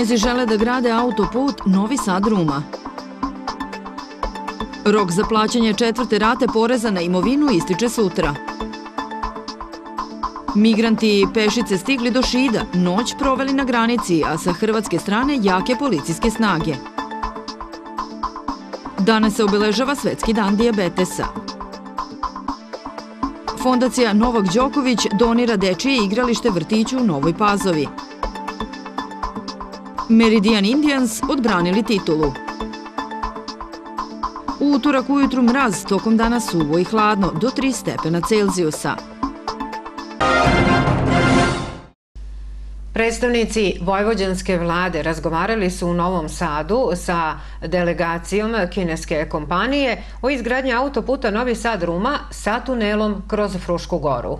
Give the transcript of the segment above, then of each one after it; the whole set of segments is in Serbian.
Kinezi žele da grade autoput Novi Sad-Ruma. Rok za plaćanje četvrte rate poreza na imovinu ističe sutra. Migranti i pešice stigli do Šida, noć proveli na granici, a sa hrvatske strane jake policijske snage. Danas se obeležava Svetski dan diabetesa. Fondacija Novak Đoković donira dečije igralište vrtiću u Novoj Pazovi. Meridian Indians odbranili titulu. U utorak ujutru mraz, tokom dana suvo i hladno, do 3 stepena Celzijusa. Predstavnici vojvođanske vlade razgovarali su u Novom Sadu sa delegacijom kineske kompanije o izgradnji autoputa Novi Sad-Ruma sa tunelom kroz Frušku goru.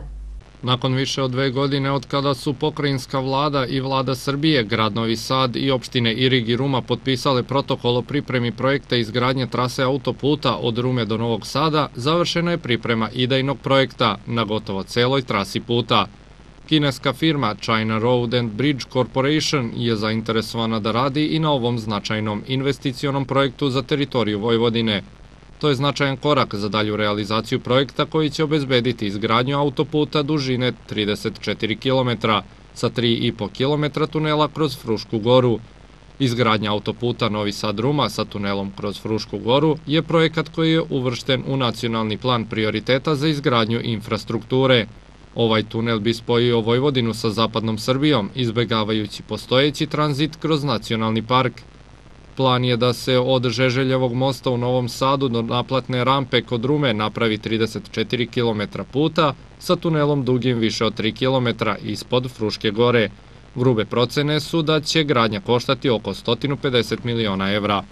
Nakon više od dve godine od kada su pokrajinska vlada i vlada Srbije, grad Novi Sad i opštine Irig i Ruma potpisale protokol o pripremi projekta izgradnje trase autoputa od Rume do Novog Sada, završena je priprema idejnog projekta na gotovo celoj trasi puta. Kineska firma China Road and Bridge Corporation je zainteresovana da radi i na ovom značajnom investicionom projektu za teritoriju Vojvodine. To je značajan korak za dalju realizaciju projekta koji će obezbediti izgradnju autoputa dužine 34 km sa 3,5 km tunela kroz Frušku goru. Izgradnja autoputa Novi Sad Ruma sa tunelom kroz Frušku goru je projekat koji je uvršten u nacionalni plan prioriteta za izgradnju infrastrukture. Ovaj tunel bi spojio Vojvodinu sa zapadnom Srbijom, izbegavajući postojeći tranzit kroz nacionalni park. Plan je da se od Žeželjevog mosta u Novom Sadu do naplatne rampe kod Rume napravi 34 km puta sa tunelom dugim više od 3 km ispod Fruške gore. Grube procene su da će gradnja koštati oko 150 miliona evra.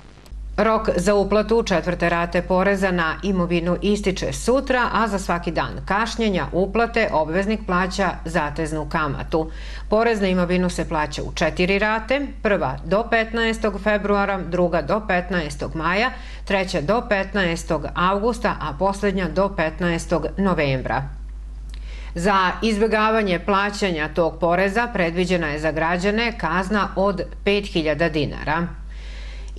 Rok za uplatu četvrte rate poreza na imovinu ističe sutra, a za svaki dan kašnjenja uplate obveznik plaća zateznu kamatu. Porez na imovinu se plaća u četiri rate, prva do 15. februara, druga do 15. maja, treća do 15. augusta, a poslednja do 15. novembra. Za izbjegavanje plaćanja tog poreza predviđena je za građane kazna od 5000 dinara.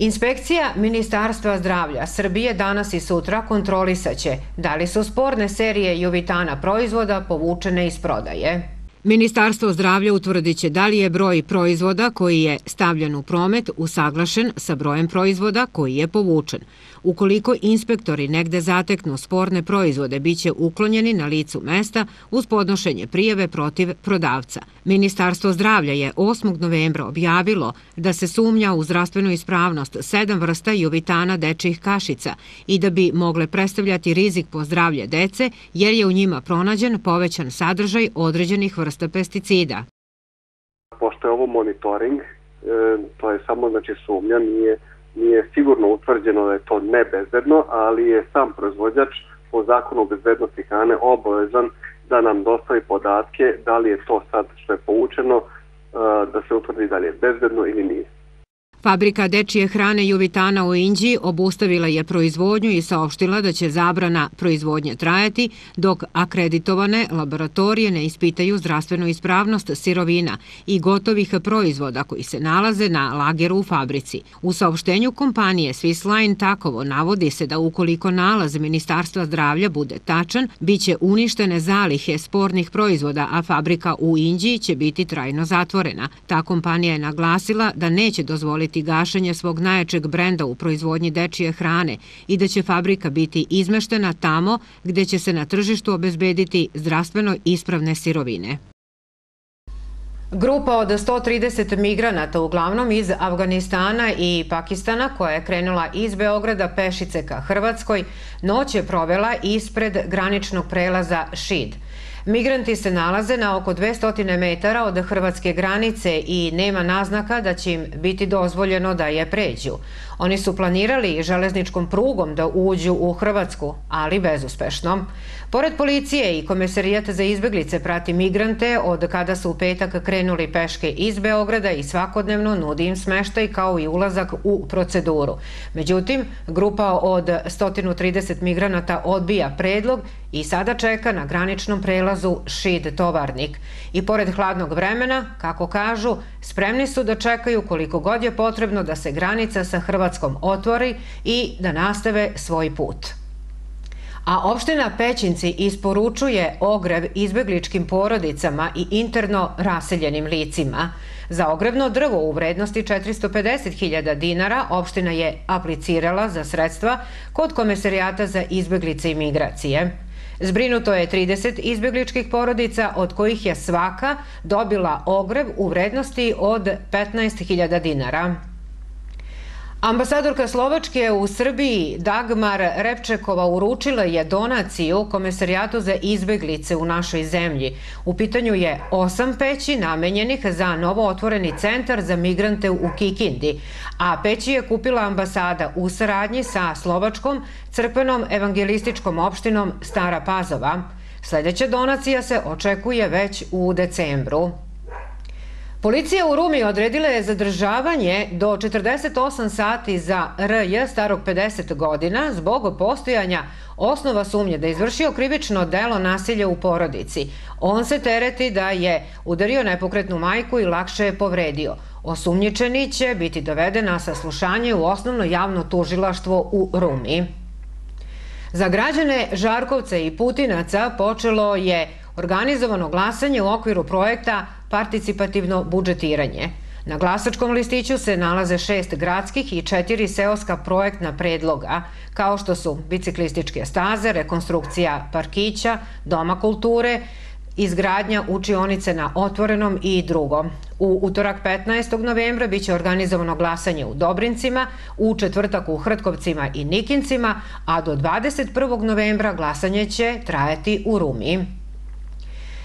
Inspekcija Ministarstva zdravlja Srbije danas i sutra kontrolisaće da li su sporne serije juvitana proizvoda povučene iz prodaje. Ministarstvo zdravlja utvrdit će da li je broj proizvoda koji je stavljen u promet usaglašen sa brojem proizvoda koji je povučen. Ukoliko inspektori negde zateknu sporne proizvode, biće uklonjeni na licu mesta uz podnošenje prijeve protiv prodavca. Ministarstvo zdravlja je 8. novembra objavilo da se sumnja u zdravstvenu ispravnost sedam vrsta juvitana dečih kašica i da bi mogle predstavljati rizik po zdravlje dece jer je u njima pronađen povećan sadržaj određenih vrsta pesticida. Pošto je ovo monitoring, e, to je samo znači sumnja, nije nije sigurno utvrđeno da je to nebezbedno, ali je sam proizvođač po zakonu o bezbednosti hrane obavezan da nam dostavi podatke da li je to sad što je poučeno, uh, da se utvrdi da li je bezbedno ili nije. Fabrika dečije hrane Juvitana u Inđiji obustavila je proizvodnju i saopštila da će zabrana proizvodnje trajati dok akreditovane laboratorije ne ispitaju zdravstvenu ispravnost sirovina i gotovih proizvoda koji se nalaze na lageru u fabrici. U saopštenju kompanije Swissline takovo navodi se da ukoliko nalaz Ministarstva zdravlja bude tačan, biće uništene zalihe spornih proizvoda, a fabrika u Inđiji će biti trajno zatvorena. Ta kompanija je naglasila da neće dozvoliti dozvoliti gašenje svog najjačeg brenda u proizvodnji dečije hrane i da će fabrika biti izmeštena tamo gde će se na tržištu obezbediti zdravstveno ispravne sirovine. Grupa od 130 migranata, uglavnom iz Afganistana i Pakistana, koja je krenula iz Beograda pešice ka Hrvatskoj, noć je provela ispred graničnog prelaza Šid – Migranti se nalaze na oko 200 metara od hrvatske granice i nema naznaka da će im biti dozvoljeno da je pređu. Oni su planirali železničkom prugom da uđu u Hrvatsku, ali bezuspešno. Pored policije i komisarijata za izbeglice prati migrante od kada su u petak krenuli peške iz Beograda i svakodnevno nudi im smeštaj kao i ulazak u proceduru. Međutim, grupa od 130 migranata odbija predlog i sada čeka na graničnom prelazu prelazu Šid Tovarnik. I pored hladnog vremena, kako kažu, spremni su da čekaju koliko god je potrebno da se granica sa Hrvatskom otvori i da nastave svoj put. A opština Pećinci isporučuje ogrev izbegličkim porodicama i interno raseljenim licima. Za ogrevno drvo u vrednosti 450.000 dinara opština je aplicirala za sredstva kod Komesarijata za izbeglice i migracije. Zbrinuto je 30 izbegličkih porodica, od kojih je svaka dobila ogrev u vrednosti od 15.000 dinara. Ambasadorka Slovačke u Srbiji Dagmar Repčekova uručila je donaciju Komesarijatu za izbeglice u našoj zemlji. U pitanju je osam peći namenjenih za novo otvoreni centar za migrante u Kikindi, a peći je kupila ambasada u saradnji sa Slovačkom crkvenom evangelističkom opštinom Stara Pazova. Sledeća donacija se očekuje već u decembru. Policija u Rumi odredila je zadržavanje do 48 sati za RJ starog 50 godina zbog postojanja osnova sumnje da je izvršio krivično delo nasilja u porodici. On se tereti da je udario nepokretnu majku i lakše je povredio. Osumnjičeni će biti doveden na saslušanje u osnovno javno tužilaštvo u Rumi. Za građane Žarkovca i Putinaca počelo je organizovano glasanje u okviru projekta participativno budžetiranje. Na glasačkom listiću se nalaze šest gradskih i četiri seoska projektna predloga, kao što su biciklističke staze, rekonstrukcija parkića, doma kulture, izgradnja učionice na otvorenom i drugo. U utorak 15. novembra biće organizovano glasanje u Dobrincima, u četvrtak u Hrtkovcima i Nikincima, a do 21. novembra glasanje će trajati u Rumi.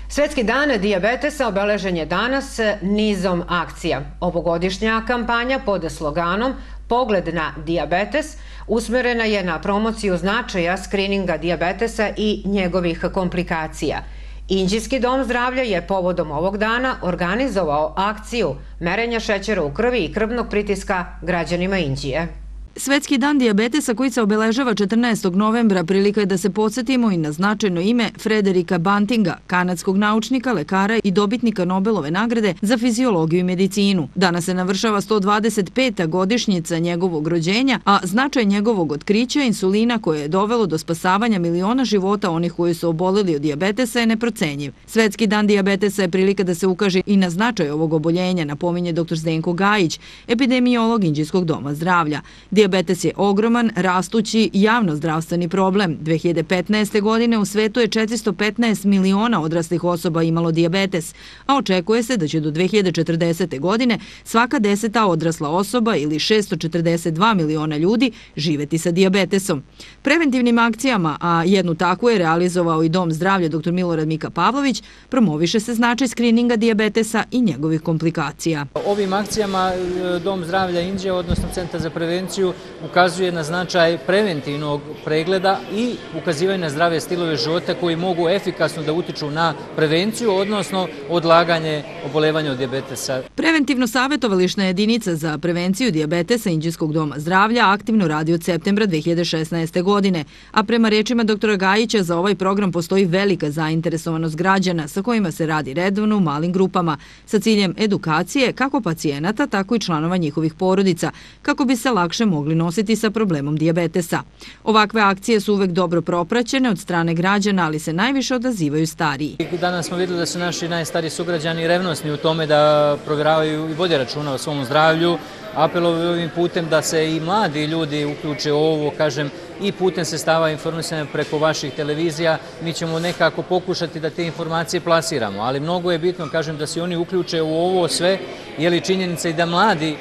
Svetski dan diabetesa obeležen je danas nizom akcija. Ovogodišnja kampanja pod sloganom Pogled na diabetes usmerena je na promociju značaja skrininga diabetesa i njegovih komplikacija. Inđijski dom zdravlja je povodom ovog dana organizovao akciju merenja šećera u krvi i krvnog pritiska građanima Inđije. Svetski dan diabetesa koji se obeležava 14. novembra prilika je da se podsjetimo i na značajno ime Frederika Bantinga, kanadskog naučnika, lekara i dobitnika Nobelove nagrade za fiziologiju i medicinu. Danas se navršava 125. godišnjica njegovog rođenja, a značaj njegovog otkrića insulina koje je dovelo do spasavanja miliona života onih koji su oboleli od diabetesa je neprocenjiv. Svetski dan diabetesa je prilika da se ukaže i na značaj ovog oboljenja, napominje dr. Zdenko Gajić, epidemiolog Inđijskog doma zdravlja. Diabetes je ogroman, rastući javnozdravstveni problem. 2015. godine u svetu je 415 miliona odraslih osoba imalo diabetes, a očekuje se da će do 2040. godine svaka deseta odrasla osoba ili 642 miliona ljudi živeti sa diabetesom. Preventivnim akcijama, a jednu takvu je realizovao i Dom zdravlja dr. Milorad Mika Pavlović, promoviše se značaj skrininga diabetesa i njegovih komplikacija. Ovim akcijama e, Dom zdravlja Indije, odnosno Centar za prevenciju, ukazuje na značaj preventivnog pregleda i ukazivanje na zdrave stilove života koji mogu efikasno da utiču na prevenciju, odnosno odlaganje obolevanja od diabetesa. Preventivno savjetovališna jedinica za prevenciju diabetesa Inđijskog doma zdravlja aktivno radi od septembra 2016. godine, a prema rečima doktora Gajića za ovaj program postoji velika zainteresovanost građana sa kojima se radi redovno u malim grupama sa ciljem edukacije kako pacijenata, tako i članova njihovih porodica, kako bi se lakše mogli mogli nositi sa problemom dijabetesa. Ovakve akcije su uvek dobro propraćene od strane građana, ali se najviše odazivaju stariji. Danas smo videli da su naši najstariji sugrađani revnosni u tome da provjeravaju i vode računa o svom zdravlju. Apelovaju ovim putem da se i mladi ljudi uključe u ovo, kažem, i putem se stava informisanja preko vaših televizija. Mi ćemo nekako pokušati da te informacije plasiramo, ali mnogo je bitno, kažem, da se oni uključe u ovo sve, je li činjenica i da mladi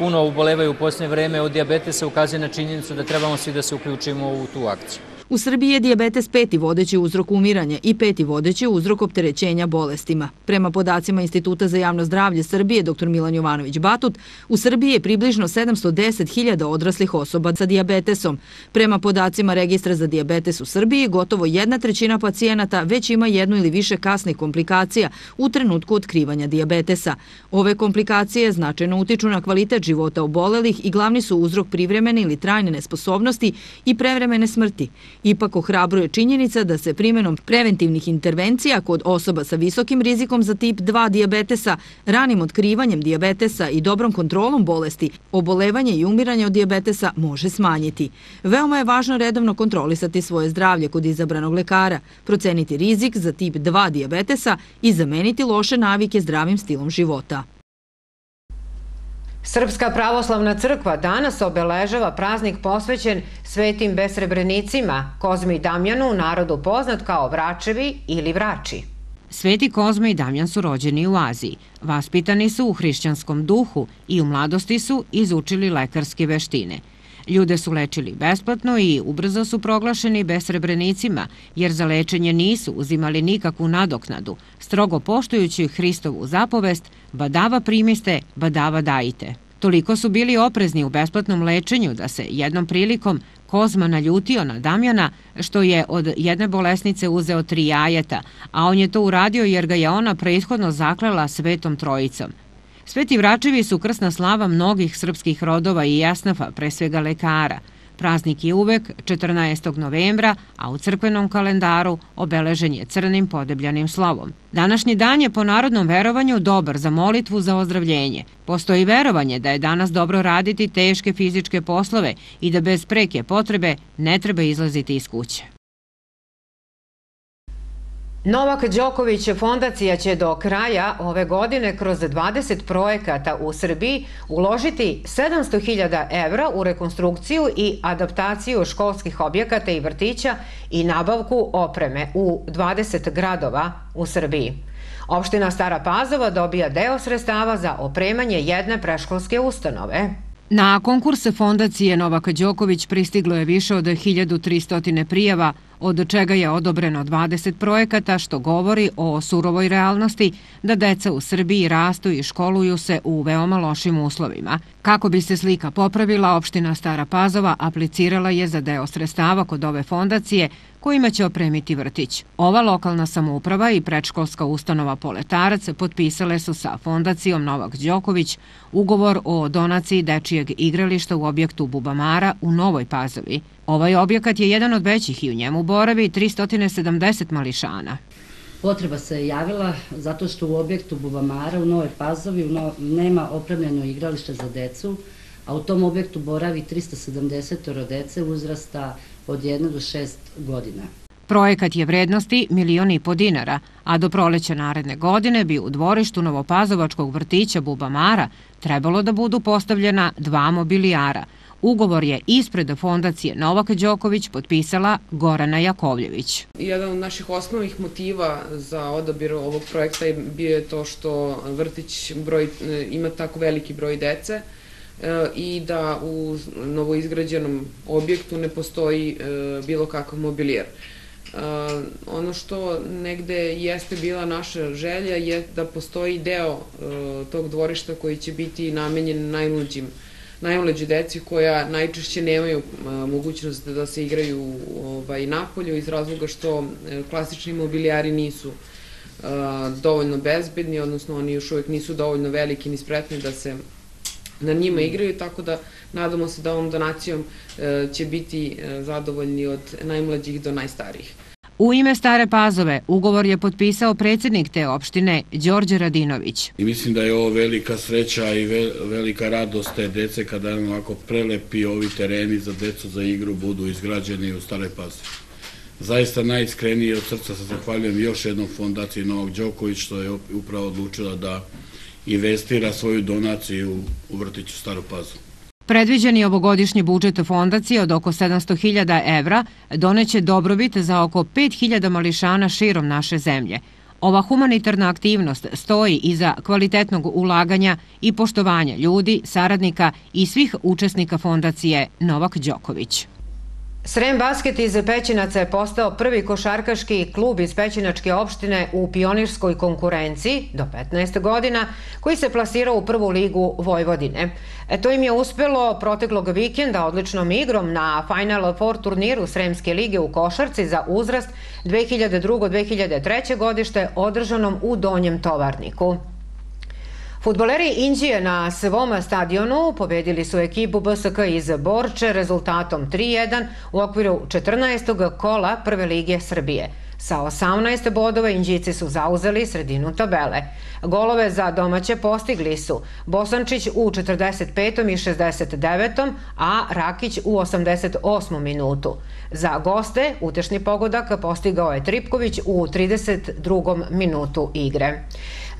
puno ubolevaju u posljednje vreme od diabetesa ukazuje na činjenicu da trebamo svi da se uključimo u tu akciju. U Srbiji je diabetes peti vodeći uzrok umiranja i peti vodeći uzrok opterećenja bolestima. Prema podacima Instituta za javno zdravlje Srbije, dr. Milan Jovanović Batut, u Srbiji je približno 710.000 odraslih osoba sa diabetesom. Prema podacima Registra za diabetes u Srbiji, gotovo jedna trećina pacijenata već ima jednu ili više kasnih komplikacija u trenutku otkrivanja diabetesa. Ove komplikacije značajno utiču na kvalitet života obolelih i glavni su uzrok privremene ili trajne nesposobnosti i prevremene smrti. Ipak ohrabruje činjenica da se primjenom preventivnih intervencija kod osoba sa visokim rizikom za tip 2 diabetesa, ranim otkrivanjem diabetesa i dobrom kontrolom bolesti, obolevanje i umiranje od diabetesa može smanjiti. Veoma je važno redovno kontrolisati svoje zdravlje kod izabranog lekara, proceniti rizik za tip 2 diabetesa i zameniti loše navike zdravim stilom života. Srpska pravoslavna crkva danas obeležava praznik posvećen svetim besrebrenicima, Kozmi i Damjanu, narodu poznat kao Vračevi ili Vrači. Sveti Kozma i Damjan su rođeni u Aziji. Vaspitani su u hrišćanskom duhu i u mladosti su izučili lekarske veštine. Ljude su lečili besplatno i ubrzo su proglašeni besrebrenicima, jer za lečenje nisu uzimali nikakvu nadoknadu, strogo poštujući Hristovu zapovest badava primiste, badava dajite. Toliko su bili oprezni u besplatnom lečenju da se jednom prilikom Kozma naljutio na Damjana što je od jedne bolesnice uzeo tri jajeta, a on je to uradio jer ga je ona prethodno zaklela svetom trojicom. Sveti vračevi su krsna slava mnogih srpskih rodova i jasnafa, pre svega lekara. Praznik je uvek 14. novembra, a u crkvenom kalendaru obeležen je crnim podebljanim slovom. Današnji dan je po narodnom verovanju dobar za molitvu za ozdravljenje. Postoji verovanje da je danas dobro raditi teške fizičke poslove i da bez preke potrebe ne treba izlaziti iz kuće. Novak Đoković fondacija će do kraja ove godine kroz 20 projekata u Srbiji uložiti 700.000 evra u rekonstrukciju i adaptaciju školskih objekata i vrtića i nabavku opreme u 20 gradova u Srbiji. Opština Stara Pazova dobija deo sredstava za opremanje jedne preškolske ustanove. Na konkurs fondacije Novaka Đoković pristiglo je više od 1300 prijava, od čega je odobreno 20 projekata, što govori o surovoj realnosti da deca u Srbiji rastu i školuju se u veoma lošim uslovima. Kako bi se slika popravila, opština Stara Pazova aplicirala je za deo sredstava kod ove fondacije kojima će opremiti vrtić. Ova lokalna samouprava i predškolska ustanova Poletarac potpisale su sa fondacijom Novak Đoković ugovor o donaciji dečijeg igrališta u objektu Bubamara u Novoj Pazovi. Ovaj objekat je jedan od većih i u njemu boravi 370 mališana. Potreba se javila zato što u objektu Bubamara u Novoj Pazovi nema opremljeno igralište za decu, a u tom objektu boravi 370 dece uzrasta od 1 do 6 godina. Projekat je vrednosti milioni i po dinara, a do proleća naredne godine bi u dvorištu Novopazovačkog vrtića Bubamara trebalo da budu postavljena dva mobilijara – Ugovor je ispred fondacije Novaka Đoković potpisala Gorana Jakovljević. Jedan od naših osnovnih motiva za odabir ovog projekta je bio je to što vrtić broj, ima tako veliki broj dece e, i da u novoizgrađenom objektu ne postoji e, bilo kakav mobilijer. Uh, ono što negde jeste bila naša želja je da postoji deo tog dvorišta koji će biti namenjen najmlađim uh, najmlađe deci koja najčešće nemaju mogućnost da se igraju ovaj, napolju iz razloga što e, klasični mobilijari nisu dovoljno bezbedni, odnosno oni još uvek nisu dovoljno veliki ni spretni da se na njima igraju, tako da nadamo se da ovom donacijom e, će biti e, zadovoljni od najmlađih do najstarijih. U ime Stare Pazove ugovor je potpisao predsednik te opštine Đorđe Radinović. I mislim da je ovo velika sreća i velika radost te dece kada ovako prelepi ovi tereni za decu za igru budu izgrađeni u Stare Pazovi. Zaista najiskrenije od srca se zahvaljujem još jednom fondaciji Novog Đoković što je upravo odlučila da investira svoju donaciju u vrtiću Staru Pazovu. Predviđeni ovogodišnji budžet fondacije od oko 700.000 evra doneće dobrobit za oko 5.000 mališana širom naše zemlje. Ova humanitarna aktivnost stoji iza kvalitetnog ulaganja i poštovanja ljudi, saradnika i svih učesnika fondacije Novak Đoković. Srem Basket iz Pećinaca je postao prvi košarkaški klub iz Pećinačke opštine u pionirskoj konkurenciji do 15 godina koji se plasirao u prvu ligu Vojvodine. E, to im je uspelo proteklog vikenda odličnom igrom na Final Four turniru Sremske lige u Košarci za uzrast 2002-2003. godište održanom u Donjem Tovarniku. Futboleri Indije na svom stadionu pobedili su ekipu BSK iz Borče rezultatom 3-1 u okviru 14. kola Prve lige Srbije. Sa 18 bodova Inđici su zauzeli sredinu tabele. Golove za domaće postigli su Bosančić u 45. i 69. a Rakić u 88. minutu. Za goste utešni pogodak postigao je Tripković u 32. minutu igre.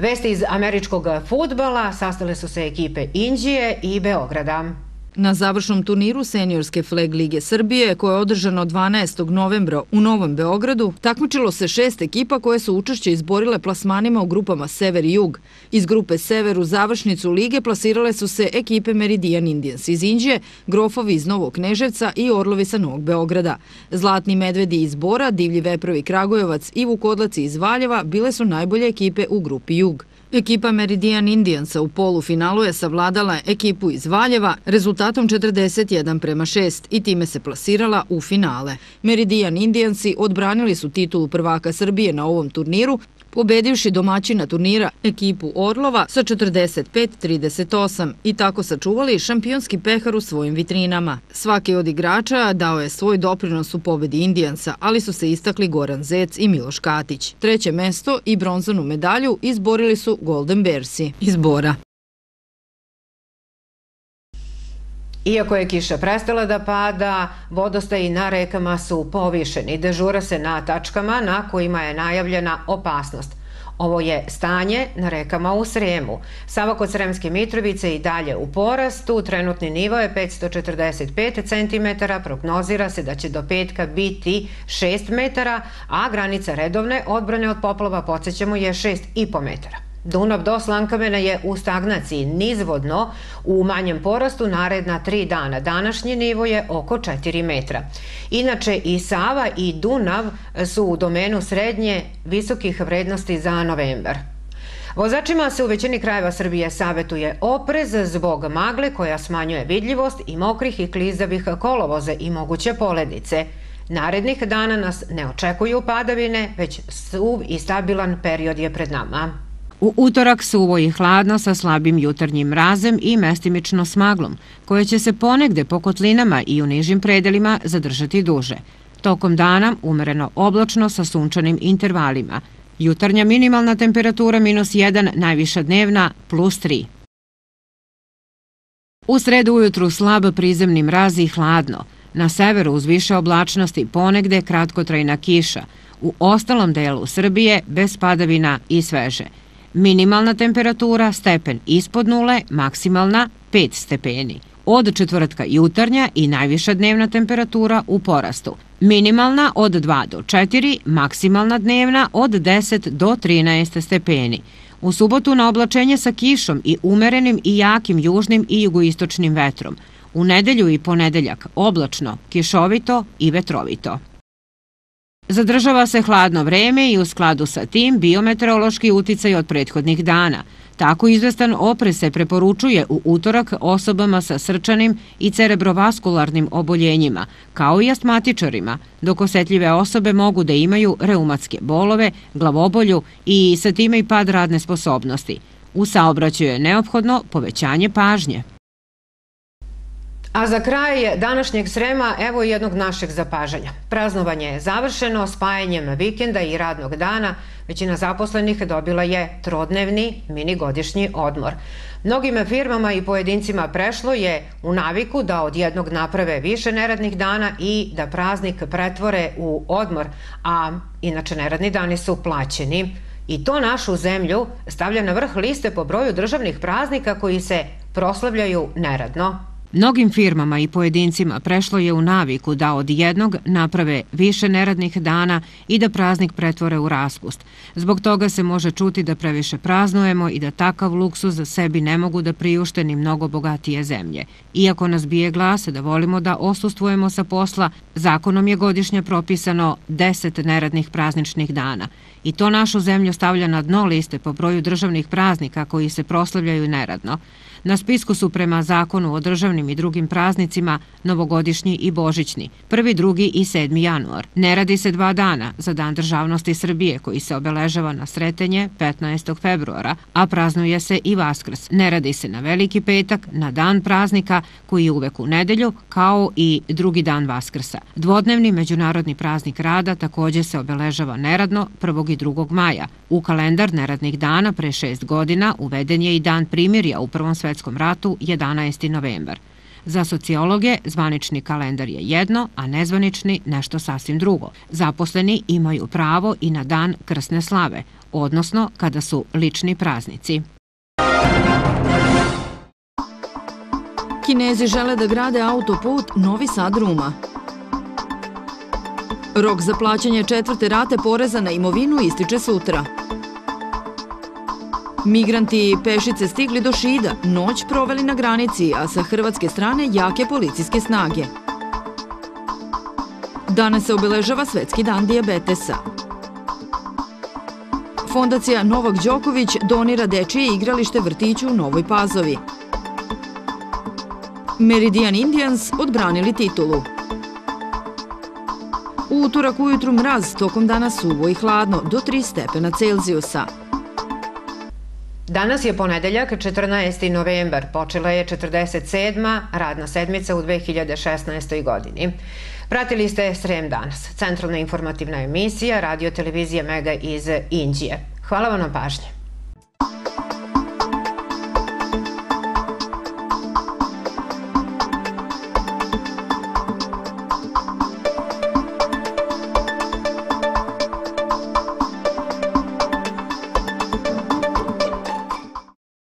Vesti iz američkog futbala sastale su se ekipe Indije i Beograda. Na završnom turniru Seniorske flag Lige Srbije, koje je održano 12. novembra u Novom Beogradu, takmičilo se šest ekipa koje su učešće izborile plasmanima u grupama Sever i Jug. Iz grupe Sever u završnicu Lige plasirale su se ekipe Meridian Indians iz Indije, Grofovi iz Novog Kneževca i Orlovi sa Novog Beograda. Zlatni medvedi iz Bora, Divlji veprovi Kragujevac i Vukodlaci iz Valjeva bile su najbolje ekipe u grupi Jug. Ekipa Meridian Indiansa u polufinalu je savladala ekipu iz Valjeva rezultatom 41 prema 6 i time se plasirala u finale. Meridian Indiansi odbranili su titulu prvaka Srbije na ovom turniru, pobedivši domaćina turnira ekipu Orlova sa 45-38 i tako sačuvali šampionski pehar u svojim vitrinama. Svaki od igrača dao je svoj doprinos u pobedi Indijansa, ali su se istakli Goran Zec i Miloš Katić. Treće mesto i bronzanu medalju izborili su Golden Bearsi iz Bora. Iako je kiša prestala da pada, vodostaji na rekama su povišeni. Dežura se na tačkama na kojima je najavljena opasnost. Ovo je stanje na rekama u Sremu. Sava kod Sremske Mitrovice i dalje u porastu. Trenutni nivo je 545 cm. Prognozira se da će do petka biti 6 metara, a granica redovne odbrane od poplava, podsjećamo, je 6,5 metara. Dunav do Slankamena je u stagnaciji nizvodno u manjem porastu naredna tri dana. Današnji nivo je oko 4 metra. Inače i Sava i Dunav su u domenu srednje visokih vrednosti za novembar. Vozačima se u većini krajeva Srbije savetuje oprez zbog magle koja smanjuje vidljivost i mokrih i klizavih kolovoze i moguće polednice. Narednih dana nas ne očekuju padavine, već suv i stabilan period je pred nama. U utorak suvo i hladno sa slabim jutarnjim mrazem i mestimično smaglom, koje će se ponegde po kotlinama i u nižim predelima zadržati duže. Tokom dana umereno oblačno sa sunčanim intervalima. Jutarnja minimalna temperatura minus 1, najviša dnevna plus 3. U sredu ujutru slab prizemni mraz i hladno. Na severu uz više oblačnosti ponegde kratkotrajna kiša. U ostalom delu Srbije bez padavina i sveže. Minimalna temperatura stepen ispod nule, maksimalna 5 stepeni. Od četvrtka jutarnja i najviša dnevna temperatura u porastu. Minimalna od 2 do 4, maksimalna dnevna od 10 do 13 stepeni. U subotu na oblačenje sa kišom i umerenim i jakim južnim i jugoistočnim vetrom. U nedelju i ponedeljak oblačno, kišovito i vetrovito. Zadržava se hladno vreme i u skladu sa tim biometeorološki uticaj od prethodnih dana. Tako izvestan oprez se preporučuje u utorak osobama sa srčanim i cerebrovaskularnim oboljenjima, kao i astmatičarima, dok osetljive osobe mogu da imaju reumatske bolove, glavobolju i sa time i pad radne sposobnosti. U saobraćaju je neophodno povećanje pažnje. A za kraj današnjeg srema evo jednog našeg zapažanja. Praznovanje je završeno spajanjem vikenda i radnog dana. Većina zaposlenih dobila je trodnevni mini godišnji odmor. Mnogim firmama i pojedincima prešlo je u naviku da od jednog naprave više neradnih dana i da praznik pretvore u odmor, a inače neradni dani su plaćeni. I to našu zemlju stavlja na vrh liste po broju državnih praznika koji se proslavljaju neradno. Mnogim firmama i pojedincima prešlo je u naviku da od jednog naprave više neradnih dana i da praznik pretvore u raspust. Zbog toga se može čuti da previše praznujemo i da takav luksuz za sebi ne mogu da priušte ni mnogo bogatije zemlje. Iako nas bije glase da volimo da osustvujemo sa posla, zakonom je godišnje propisano 10 neradnih prazničnih dana. I to našu zemlju stavlja na dno liste po broju državnih praznika koji se proslavljaju neradno. Na spisku su prema zakonu o državnim i drugim praznicima novogodišnji i božićni, 1. 2. i 7. januar. Ne radi se dva dana za Dan državnosti Srbije koji se obeležava na Sretenje 15. februara, a praznuje se i Vaskrs. Ne radi se na Veliki petak, na dan praznika koji je uvek u nedelju, kao i drugi dan Vaskrsa. Dvodnevni međunarodni praznik rada takođe se obeležava neradno 1. i 2. maja. U kalendar neradnih dana pre šest godina uveden je i dan primirja u Prvom svetskom ratu 11. novembar. Za sociologe zvanični kalendar je jedno, a nezvanični nešto sasvim drugo. Zaposleni imaju pravo i na dan krsne slave, odnosno kada su lični praznici. Kinezi žele da grade autoput Novi Sad-Ruma. Rok za plaćanje četvrte rate poreza na imovinu ističe sutra. Migranti pešice stigli do Šida, noć proveli na granici, a sa hrvatske strane jake policijske snage. Danas se obeležava Svetski dan diabetesa. Fondacija Novak Đoković donira dečije igralište vrtiću u Novoj Pazovi. Meridian Indians odbranili titulu. U utorak ujutru mraz, tokom dana suvo i hladno, do 3 stepena Celzijusa. Danas je ponedeljak, 14. novembar. Počela je 47. radna sedmica u 2016. godini. Pratili ste Srem danas, centralna informativna emisija radio televizije Mega iz Indije. Hvala vam na pažnje.